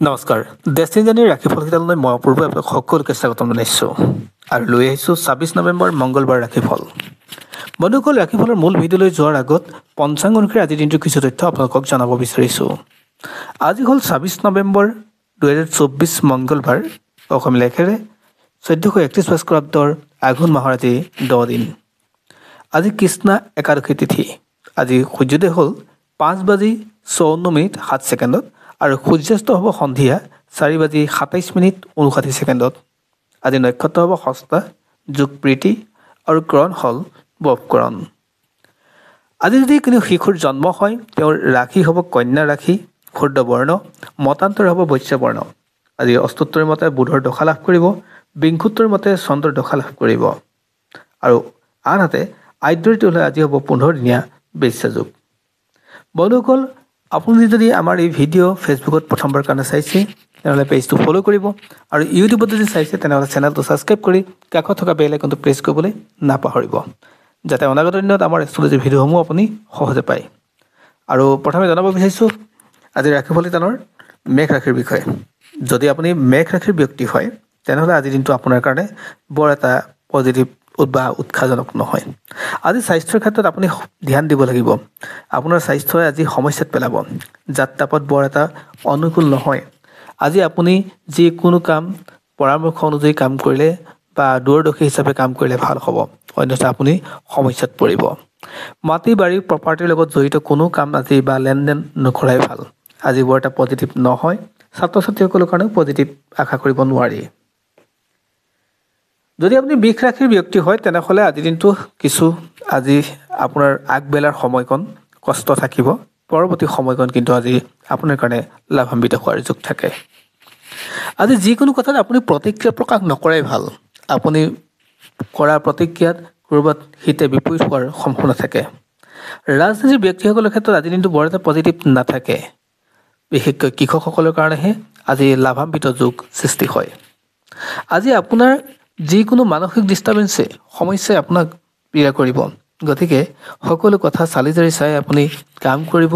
নমস্কাৰ। ডেষ্টিনিজানীৰ ৰাশিফল কেইটালৈ মই অপূৰ্ব সকলোকে স্বাগতম জনাইছোঁ। আৰু লৈ আহিছোঁ ছাব্বিছ নৱেম্বৰ মংগলবাৰ ৰাশিফল বন্ধুসকল ৰাশিফলৰ মূল ভিডিঅ'লৈ যোৱাৰ আগত পঞ্চাংগ অনুসৰি আজিৰ দিনটোৰ কিছু তথ্য আপোনালোকক জনাব বিচাৰিছোঁ। আজি হ'ল ছাব্বিছ নৱেম্বৰ দুহেজাৰ চৌব্বিছ মংগলবাৰ অসমীয়া লেখেৰে চৈধ্যশ একত্ৰিছ ভাস্কৰাব্দৰ আঘোণ মাহৰ আজি দহ দিন। আজি কৃষ্ণা একাদশী তিথি। আজি সূৰ্যোদয় হ'ল পাঁচ বাজি চৌৱন্ন মিনিট সাত ছেকেণ্ডত। আৰু সূৰ্যাস্ত হ'ব সন্ধিয়া চাৰি বাজি সাতাইছ মিনিট ঊনষাঠি ছেকেণ্ডত। আজি নক্ষত্ৰ হ'ব ষষ্ঠা যোগ প্ৰীতি আৰু কৰণ হ'ল বপকৰণ। আজি যদি কোনো শিশুৰ জন্ম হয় তেওঁৰ ৰাশি হ'ব কন্যা ৰাশি ক্ষুদ্ৰ বৰ্ণ মতান্তৰ হ'ব বৈশ্য বৰ্ণ আজি অস্তোত্তৰ মতে বুধৰ দশা লাভ কৰিব বিংশোত্তৰ মতে চন্দ্ৰৰ দশা লাভ কৰিব। আৰু আনহাতে আদ্যৰিত হ'লে আজি হ'ব পোন্ধৰ দিনীয়া বেশ্যাযুগ বন্ধুসকল আপুনি যদি আমাৰ এই ভিডিঅ' ফেচবুকত প্ৰথমবাৰ কাৰণে চাইছে তেনেহ'লে পেজটো ফ'ল' কৰিব আৰু ইউটিউবত যদি চাইছে তেনেহ'লে চেনেলটো ছাবস্ক্ৰাইব কৰি কাষত থকা বেল আইকনটো প্ৰেছ কৰিবলৈ নাপাহৰিব যাতে অনাগত দিনত আমাৰ এষ্ট্ৰলজিৰ ভিডিঅ'সমূহ আপুনি সহজে পায়। আৰু প্ৰথমে জনাব বিচাৰিছোঁ আজি ৰাশিফল নিদানৰ মেঘ ৰাশিৰ বিষয়ে। যদি আপুনি মেঘ ৰাশিৰ ব্যক্তি হয় তেনেহ'লে আজিৰ দিনটো আপোনাৰ কাৰণে বৰ এটা পজিটিভ বা উৎসাহজনক নহয়। আজি স্বাস্থ্যৰ ক্ষেত্ৰত আপুনি ধ্যান দিব লাগিব। আপোনাৰ স্বাস্থ্যই আজি সমস্যাত পেলাব। যাত্ৰাপথ বৰ এটা অনুকূল নহয়। আজি আপুনি যিকোনো কাম পৰামৰ্শ অনুযায়ী কাম কৰিলে বা দূৰদৰ্শী হিচাপে কাম কৰিলে ভাল হ'ব। অন্যথা আপুনি সমস্যাত পৰিব। মাটি বাৰী প্ৰপাৰ্টিৰ লগত জড়িত কোনো কাম আজি বা লেনদেন নকৰাই ভাল। আজি বৰ এটা পজিটিভ নহয়। ছাত্ৰ ছাত্ৰীসকলৰ কাৰণেও পজিটিভ আশা কৰিব নোৱাৰি। যদি আপুনি বিষ ৰাশিৰ ব্যক্তি হয় তেনেহ'লে আজিৰ দিনটো কিছু আজি আপোনাৰ আগবেলাৰ সময়কণ কষ্ট থাকিব। পৰৱৰ্তী সময়কণ কিন্তু আজি আপোনাৰ কাৰণে লাভান্বিত হোৱাৰ যোগ থাকে। আজি যিকোনো কথাত আপুনি প্ৰতিক্ৰিয়া প্ৰকাশ নকৰাই ভাল। আপুনি কৰা প্ৰতিক্ৰিয়াত ক'ৰবাত হিতে বিপৰীত হোৱাৰ সম্ভাৱনা থাকে। ৰাজনীতিৰ ব্যক্তিসকলৰ ক্ষেত্ৰত আজিৰ দিনটো বৰ এটা পজিটিভ নাথাকে। বিশেষকৈ কৃষকসকলৰ কাৰণেহে আজি লাভান্বিত যোগ সৃষ্টি হয়। আজি আপোনাৰ যিকোনো মানসিক ডিষ্টাৰ্বেঞ্চে সমস্যাই আপোনাক পীড়া কৰিব। গতিকে সকলো কথা চালি জাৰি চাই আপুনি কাম কৰিব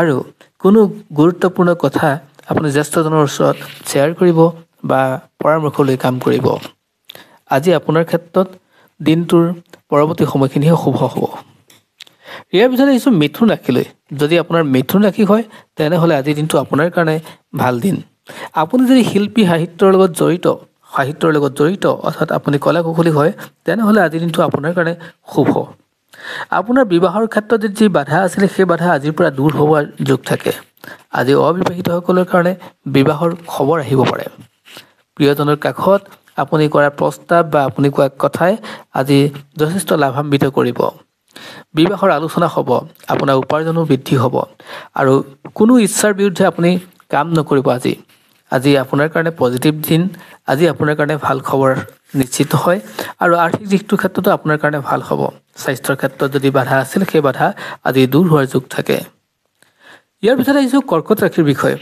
আৰু কোনো গুৰুত্বপূৰ্ণ কথা আপুনি জ্যেষ্ঠজনৰ ওচৰত শ্বেয়াৰ কৰিব বা পৰামৰ্শ লৈ কাম কৰিব। আজি আপোনাৰ ক্ষেত্ৰত দিনটোৰ পৰৱৰ্তী সময়খিনিহে শুভ হ'ব। ইয়াৰ পিছত আহিছোঁ মিথুন ৰাশিলৈ যদি আপোনাৰ মিথুন ৰাশি হয় তেনেহ'লে আজিৰ দিনটো আপোনাৰ কাৰণে ভাল দিন। আপুনি যদি শিল্পী সাহিত্যৰ লগত জড়িত সাহিত্যৰ লগত জড়িত অৰ্থাৎ আপুনি কলা কুশলী হয় তেনেহ'লে আজিৰ দিনটো আপোনাৰ কাৰণে শুভ। আপোনাৰ বিবাহৰ ক্ষেত্ৰত যি বাধা আছিলে সেই বাধা আজিৰ পৰা দূৰ হোৱাৰ যোগ থাকে। আজি অবিবাহিতসকলৰ কাৰণে বিবাহৰ খবৰ আহিব পাৰে। প্ৰিয়জনৰ কাষত আপুনি কৰা প্ৰস্তাৱ বা আপুনি কোৱা কথাই আজি যথেষ্ট লাভান্বিত কৰিব। বিবাহৰ আলোচনা হ'ব আপোনাৰ উপাৰ্জনো বৃদ্ধি হ'ব আৰু কোনো ইচ্ছাৰ বিৰুদ্ধে আপুনি কাম নকৰিব আজি। আজি আপোনাৰ কাৰণে পজিটিভ দিন আজি আপোনাৰ কাৰণে ভাল খবৰ নিশ্চিত হয় আৰু আৰ্থিক দিশটোৰ ক্ষেত্ৰতো আপোনাৰ কাৰণে ভাল হ'ব। স্বাস্থ্যৰ ক্ষেত্ৰত যদি বাধা আছিল সেই বাধা আজি দূৰ হোৱাৰ যোগ থাকে। ইয়াৰ পিছত আহিছোঁ কৰ্কট ৰাশিৰ বিষয়ে।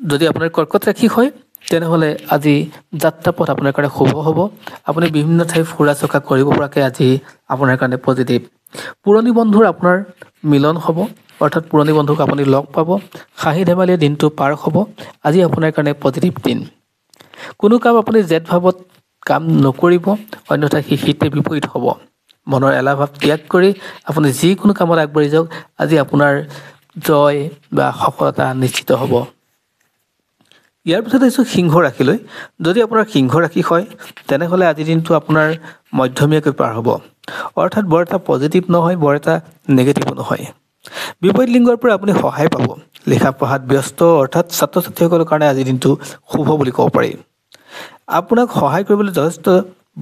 যদি আপোনাৰ কৰ্কট ৰাশি হয় তেনেহ'লে আজি যাত্ৰাপথ আপোনাৰ কাৰণে শুভ হ'ব। আপুনি বিভিন্ন ঠাই ফুৰা চকা কৰিব পৰাকৈ আজি আপোনাৰ কাৰণে পজিটিভ পুৰণি বন্ধুৰ আপোনাৰ মিলন হ'ব। অৰ্থাৎ পুৰণি বন্ধুক আপুনি লগ পাব হাঁহি ধেমালিয়ে দিনটো পাৰ হ'ব আজি আপোনাৰ কাৰণে পজিটিভ দিন। কোনো কাম আপুনি জেদ ভাৱত কাম নকৰিব অন্যথা সি শীতে বিপৰীত হ'ব। মনৰ এলাহ ভাৱ ত্যাগ কৰি আপুনি যিকোনো কামত আগবাঢ়ি যাওক আজি আপোনাৰ জয় বা সফলতা নিশ্চিত হ'ব। ইয়াৰ পিছত আহিছোঁ সিংহ ৰাশিলৈ। যদি আপোনাৰ সিংহ ৰাশি হয় তেনেহ'লে আজিৰ দিনটো আপোনাৰ মধ্যমীয়াকৈ পাৰ হ'ব। অৰ্থাৎ বৰ এটা পজিটিভ নহয় বৰ এটা নিগেটিভো নহয়। বিপৰীত লিংগৰ পৰা আপুনি সহায় পাব। লিখা পঢ়াত ব্যস্ত অৰ্থাৎ ছাত্ৰ ছাত্ৰীসকলৰ কাৰণে আজিৰ দিনটো শুভ বুলি ক'ব পাৰি। আপোনাক সহায় কৰিবলৈ যথেষ্ট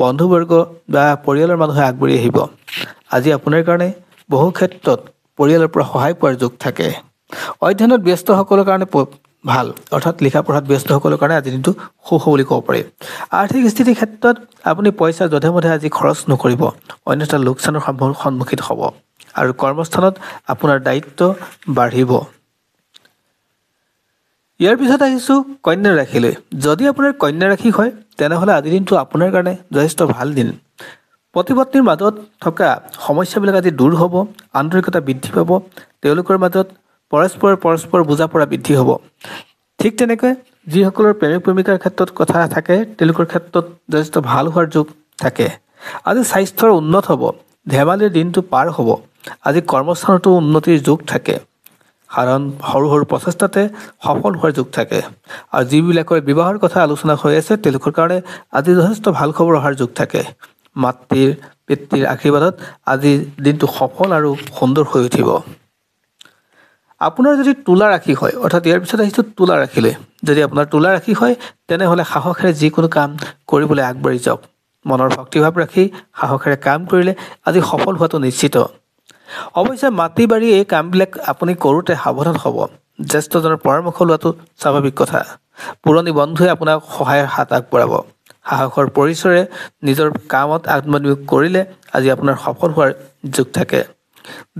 বন্ধুবৰ্গ বা পৰিয়ালৰ মানুহে আগবাঢ়ি আহিব। আজি আপোনাৰ কাৰণে বহু ক্ষেত্ৰত পৰিয়ালৰ পৰা সহায় পোৱাৰ যোগ থাকে। অধ্যয়নত ব্যস্তসকলৰ কাৰণে ভাল অৰ্থাৎ লিখা পঢ়াত ব্যস্তসকলৰ কাৰণে আজি দিনটো সুখ বুলি ক'ব পাৰি। আৰ্থিক স্থিতিৰ ক্ষেত্ৰত আপুনি পইচা যধে মধে আজি খৰচ নকৰিব অন্যথা লোকচানৰ সন্মুখীন হ'ব। আৰু কৰ্মস্থানত আপোনাৰ দায়িত্ব বাঢ়িব। ইয়াৰ পিছত আহিছোঁ কন্যা ৰাশিলৈ। যদি আপোনাৰ কন্যা ৰাশি হয় তেনেহ'লে আজিৰ দিনটো আপোনাৰ কাৰণে যথেষ্ট ভাল দিন। পতি পত্নীৰ মাজত থকা সমস্যাবিলাক আজি দূৰ হ'ব আন্তৰিকতা বৃদ্ধি পাব তেওঁলোকৰ মাজত পৰস্পৰ পৰস্পৰ বুজা পৰা বৃদ্ধি হ'ব। ঠিক তেনেকৈ যিসকলৰ প্ৰেমিক প্ৰেমিকাৰ ক্ষেত্ৰত কথা থাকে তেওঁলোকৰ ক্ষেত্ৰত যথেষ্ট ভাল হোৱাৰ যোগ থাকে। আজি স্বাস্থ্যৰ উন্নত হ'ব ধেমালিৰ দিনটো পাৰ হ'ব। আজি কৰ্মস্থানতো উন্নতিৰ যোগ থাকে কাৰণ সৰু সৰু প্ৰচেষ্টাতে সফল হোৱাৰ যোগ থাকে। আৰু যিবিলাকৰ বিবাহৰ কথা আলোচনা হৈ আছে তেওঁলোকৰ কাৰণে আজি যথেষ্ট ভাল খবৰ অহাৰ যোগ থাকে। মাতৃৰ পিতৃৰ আশীৰ্বাদত আজি দিনটো সফল আৰু সুন্দৰ হৈ উঠিব। আপোনাৰ যদি তোলা ৰাশি হয় অৰ্থাৎ ইয়াৰ পিছত আহিছোঁ তোলা ৰাশিলৈ যদি আপোনাৰ তোলা ৰাশি হয় তেনেহ'লে সাহসেৰে যিকোনো কাম কৰিবলৈ আগবাঢ়ি যাওক। মনৰ ভক্তিভাৱ ৰাখি সাহসেৰে কাম কৰিলে আজি সফল হোৱাটো নিশ্চিত। অৱশ্যে মাটি বাৰী এই কামবিলাক আপুনি কৰোঁতে সাৱধান হ'ব। জ্যেষ্ঠজনৰ পৰামৰ্শ লোৱাটো স্বাভাৱিক কথা। পুৰণি বন্ধুৱে আপোনাক সহায়ৰ হাত আগবঢ়াব। সাহসৰ পৰিচয়েৰে নিজৰ কামত আত্মনিয়োগ কৰিলে আজি আপোনাৰ সফল হোৱাৰ যোগ থাকে।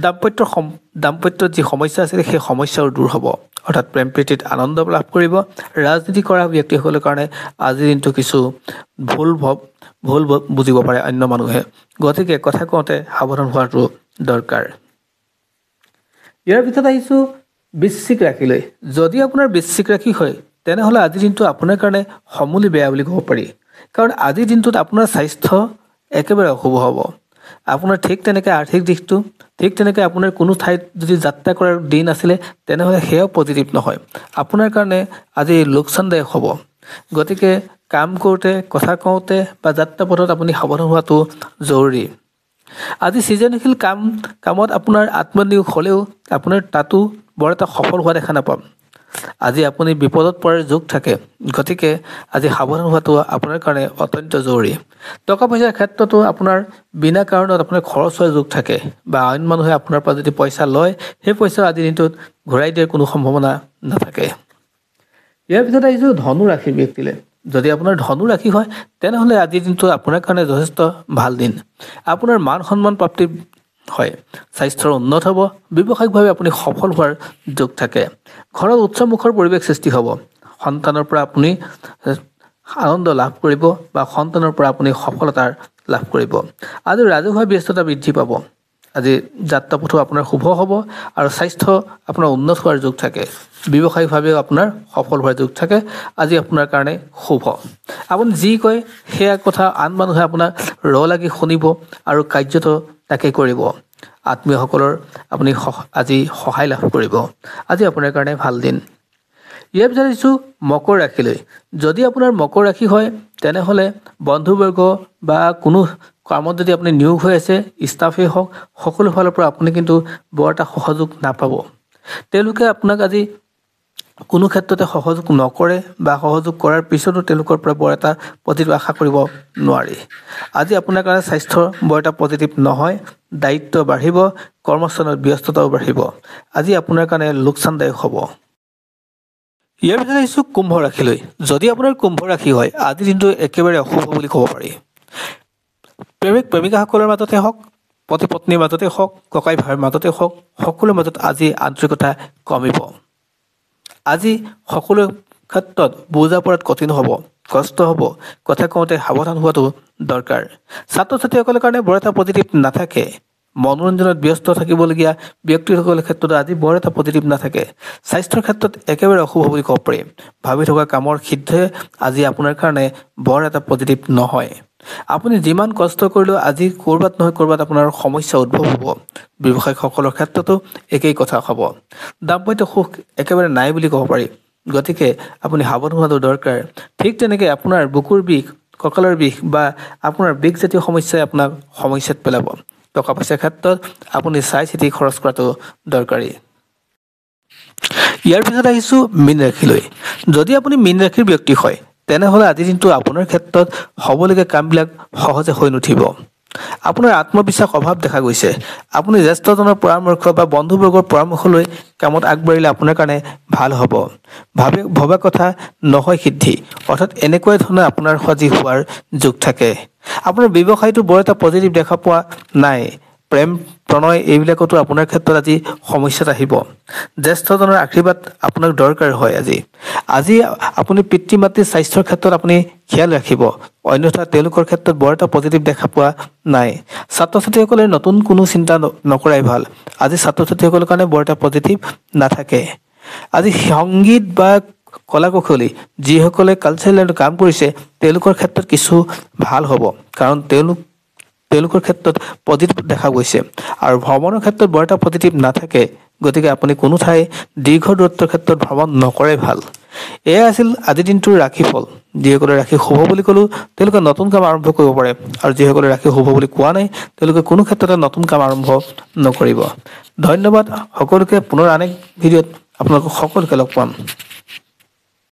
দাম্পত্যৰ সম দাম্পত্যত যি সমস্যা আছিলে সেই সমস্যাও দূৰ হ'ব। অৰ্থাৎ প্ৰেম প্ৰীতিত আনন্দ লাভ কৰিব। ৰাজনীতি কৰা ব্যক্তিসকলৰ কাৰণে আজিৰ দিনটো কিছু ভুল ভৱ ভুল বুজিব পাৰে অন্য মানুহে। গতিকে কথা কওঁতে সাৱধান হোৱাটো দৰকাৰ। ইয়াৰ পিছত আহিছোঁ বৃশ্চিক ৰাশিলৈ। যদি আপোনাৰ বৃশ্চিক ৰাশি হয় তেনেহ'লে আজিৰ দিনটো আপোনাৰ কাৰণে সমূলি বেয়া বুলি ক'ব পাৰি। কাৰণ আজিৰ দিনটোত আপোনাৰ স্বাস্থ্য একেবাৰে অশুভ হ'ব। আপোনাৰ ঠিক তেনেকৈ আৰ্থিক দিশটো ঠিক তেনেকৈ আপোনাৰ কোনো ঠাইত যদি যাত্ৰা কৰাৰ দিন আছিলে তেনেহ'লে সেয়াও পজিটিভ নহয়। আপোনাৰ কাৰণে আজি লোকচানদায়ক হ'ব। গতিকে কাম কৰোঁতে কথা কওঁতে বা যাত্ৰা পথত আপুনি সাৱধান হোৱাটো জৰুৰী। আজি সৃজনশীল কাম কামত আপোনাৰ আত্মনিয়োগ হ'লেও আপোনাৰ তাতো বৰ এটা সফল হোৱা দেখা নাপাম। আজি আপুনি বিপদত পৰাৰ যোগ থাকে। গতিকে আজি সাৱধান হোৱাটো আপোনাৰ কাৰণে অত্যন্ত জৰুৰী। টকা পইচাৰ ক্ষেত্ৰতো আপোনাৰ বিনা কাৰণত আপোনাৰ খৰচ হোৱাৰ যোগ থাকে বা আন মানুহে আপোনাৰ পৰা যদি পইচা লয় সেই পইচা আজিৰ দিনটোত ঘূৰাই দিয়াৰ কোনো সম্ভাৱনা নাথাকে। ইয়াৰ পিছত আহিছোঁ ধনু ৰাশিৰ ব্যক্তিলৈ। যদি আপোনাৰ ধনু ৰাশি হয় তেনেহ'লে আজিৰ দিনটো আপোনাৰ কাৰণে যথেষ্ট ভাল দিন। আপোনাৰ মান সন্মান প্ৰাপ্তি হয় স্বাস্থ্যৰ উন্নত হ'ব ব্যৱসায়িকভাৱে আপুনি সফল হোৱাৰ যোগ থাকে। ঘৰত উৎসৱমুখৰ পৰিৱেশ সৃষ্টি হ'ব। সন্তানৰ পৰা আপুনি আনন্দ লাভ কৰিব বা সন্তানৰ পৰা আপুনি সফলতাৰ লাভ কৰিব। আজি ৰাজহুৱা ব্যস্ততা বৃদ্ধি পাব। আজি যাত্ৰা পথো আপোনাৰ শুভ হ'ব আৰু স্বাস্থ্য আপোনাৰ উন্নত হোৱাৰ যোগ থাকে। ব্যৱসায়িকভাৱেও আপোনাৰ সফল হোৱাৰ যোগ থাকে। আজি আপোনাৰ কাৰণে শুভ। আপুনি যি কয় সেয়া কথা আন মানুহে আপোনাক ৰ লাগি শুনিব আৰু কাৰ্যত তাকে কৰিব। আত্মীয়সকলৰ আপুনি আজি সহায় লাভ কৰিব। আজি আপোনাৰ কাৰণে ভাল দিন। ইয়াৰ পিছত আহিছোঁ মকৰ ৰাশিলৈ। যদি আপোনাৰ মকৰ ৰাশি হয় তেনেহ'লে বন্ধুবৰ্গ বা কোনো কামত যদি আপুনি নিয়োগ হৈ আছে ষ্টাফেই হওক সকলো ফালৰ পৰা আপুনি কিন্তু বৰ এটা সহযোগ নাপাব। তেওঁলোকে আপোনাক আজি কোনো ক্ষেত্ৰতে সহযোগ নকৰে বা সহযোগ কৰাৰ পিছতো তেওঁলোকৰ পৰা বৰ এটা পজিটিভ আশা কৰিব নোৱাৰি। আজি আপোনাৰ কাৰণে স্বাস্থ্য বৰ এটা পজিটিভ নহয় দায়িত্ব বাঢ়িব কৰ্মস্থানত ব্যস্ততাও বাঢ়িব। আজি আপোনাৰ কাৰণে লোকচানদায়ক হ'ব। ইয়াৰ পিছত আহিছোঁ কুম্ভ ৰাশিলৈ। যদি আপোনাৰ কুম্ভ ৰাশি হয় আজিৰ দিনটো একেবাৰে অশুভ বুলি ক'ব পাৰি। প্ৰেমিক প্ৰেমিকাসকলৰ মাজতে হওক পতি পত্নীৰ মাজতে হওক ককাই ভাইৰ মাজতে হওক সকলোৰে মাজত আজি আন্তৰিকতা কমিব। আজি সকলো ক্ষেত্ৰত বুজা পৰাত কঠিন হ'ব কষ্ট হ'ব কথা কওঁতে সাৱধান হোৱাটো দৰকাৰ। ছাত্ৰ ছাত্ৰীসকলৰ কাৰণে বৰ এটা পজিটিভ নাথাকে। মনোৰঞ্জনত ব্যস্ত থাকিবলগীয়া ব্যক্তিসকলৰ ক্ষেত্ৰত আজি বৰ এটা পজিটিভ নাথাকে। স্বাস্থ্যৰ ক্ষেত্ৰত একেবাৰে অশুভ বুলি ক'ব পাৰি। ভাবি থকা কামৰ সিদ্ধে আজি আপোনাৰ কাৰণে বৰ এটা পজিটিভ নহয়। আপুনি যিমান কষ্ট কৰিলেও আজি ক'ৰবাত নহয় ক'ৰবাত আপোনাৰ সমস্যা উদ্ভৱ হ'ব। ব্যৱসায়ীসকলৰ ক্ষেত্ৰতো একেই কথা হ'ব। দাম্পত্য সুখ একেবাৰে নাই বুলি ক'ব পাৰি। গতিকে আপুনি সাৱধান হোৱাটো দৰকাৰ। ঠিক তেনেকৈ আপোনাৰ বুকুৰ বিষ কঁকালৰ বিষ বা আপোনাৰ বিষজাতীয় সমস্যাই আপোনাক সমস্যাত পেলাব। টকা পইচাৰ ক্ষেত্ৰত আপুনি চাই চিতি খৰচ কৰাটো দৰকাৰী। ইয়াৰ পিছত আহিছোঁ মীন ৰাশিলৈ। যদি আপুনি মীন ৰাশিৰ ব্যক্তি হয় তেনেহ'লে আজিৰ দিনটো আপোনাৰ ক্ষেত্ৰত হ'বলগীয়া কামবিলাক সহজে হৈ নুঠিব। আপোনাৰ আত্মবিশ্বাস অভাৱ দেখা গৈছে। আপুনি জ্যেষ্ঠজনৰ পৰামৰ্শ বা বন্ধুবৰ্গৰ পৰামৰ্শ লৈ কামত আগবাঢ়িলে আপোনাৰ কাৰণে ভাল হ'ব। ভাবে ভবা কথা নহয় সিদ্ধি অৰ্থাৎ এনেকুৱা ধৰণৰ আপোনাৰ সজী হোৱাৰ যোগ থাকে। আপোনাৰ ব্যৱসায়টো বৰ এটা পজিটিভ দেখা পোৱা নাই। প্ৰেম প্ৰণয় এইবিলাকতো আপোনাৰ ক্ষেত্ৰত আজি সমস্যাত আহিব। জ্যেষ্ঠজনৰ আশীৰ্বাদ আপোনাক দৰকাৰ হয় আজি। আজি আপুনি পিতৃ মাতৃৰ স্বাস্থ্যৰ ক্ষেত্ৰত আপুনি খেয়াল ৰাখিব। অন্যথা তেওঁলোকৰ ক্ষেত্ৰত বৰ এটা পজিটিভ দেখা পোৱা নাই। ছাত্ৰ ছাত্ৰীসকলে নতুন কোনো চিন্তা নকৰাই ভাল। আজি ছাত্ৰ ছাত্ৰীসকলৰ কাৰণে বৰ এটা পজিটিভ নাথাকে। আজি সংগীত বা কলা কৌশলী যিসকলে কালচাৰেল কাম কৰিছে তেওঁলোকৰ ক্ষেত্ৰত কিছু ভাল হ'ব। কাৰণ তেওঁলোক তেওঁলোকৰ ক্ষেত্ৰত পজিটিভ দেখা গৈছে আৰু ভ্ৰমণৰ ক্ষেত্ৰত বৰ এটা পজিটিভ নাথাকে। গতিকে আপুনি কোনো ঠাই দীৰ্ঘ দূৰত্বৰ ক্ষেত্ৰত ভ্ৰমণ নকৰাই ভাল। এয়া আছিল আজিৰ দিনটোৰ ৰাশিফল যিসকলে ৰাশি শুভ বুলি ক'লোঁ তেওঁলোকে নতুন কাম আৰম্ভ কৰিব পাৰে। আৰু যিসকলে ৰাশি শুভ বুলি কোৱা নাই তেওঁলোকে কোনো ক্ষেত্ৰতে নতুন কাম আৰম্ভ নকৰিব। ধন্যবাদ সকলোকে পুনৰ আন এক ভিডিঅ'ত আপোনালোকক সকলোকে লগ পাম।